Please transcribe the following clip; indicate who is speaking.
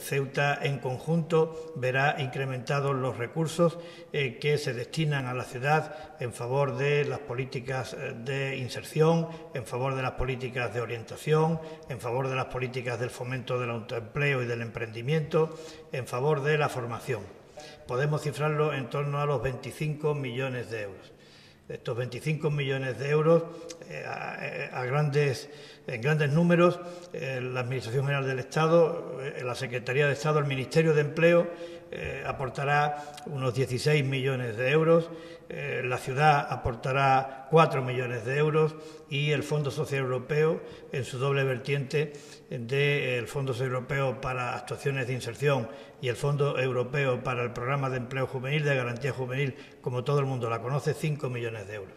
Speaker 1: Ceuta en conjunto verá incrementados los recursos eh, que se destinan a la ciudad en favor de las políticas eh, de inserción, en favor de las políticas de orientación, en favor de las políticas del fomento del autoempleo y del emprendimiento, en favor de la formación. Podemos cifrarlo en torno a los 25 millones de euros estos 25 millones de euros eh, a, grandes, en grandes números, eh, la Administración General del Estado, eh, la Secretaría de Estado, el Ministerio de Empleo aportará unos 16 millones de euros, la ciudad aportará 4 millones de euros y el Fondo Social Europeo, en su doble vertiente del Fondo Social Europeo para actuaciones de inserción y el Fondo Europeo para el Programa de Empleo Juvenil, de Garantía Juvenil, como todo el mundo la conoce, 5 millones de euros.